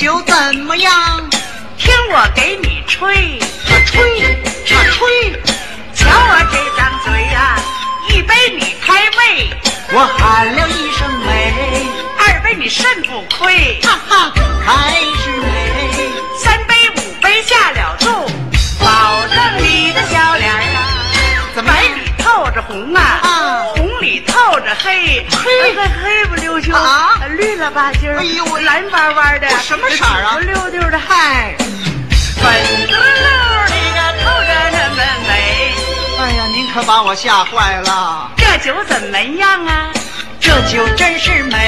酒怎么样？听我给你吹，啊吹啊吹，瞧我这张嘴呀、一杯你开胃，我喊了一声美，二杯你肾不亏，哈哈，还是美。三杯五杯下了肚，保证你的小脸儿啊，怎么白里透着红啊，啊红里透着黑，黑黑黑不溜吧唧儿，哎呦喂。蓝巴巴的，什么色儿啊？紫溜溜的，嗨，粉嘟噜的个透着那么美，哎呀，您可把我吓坏了。这酒怎么样啊？这酒真是美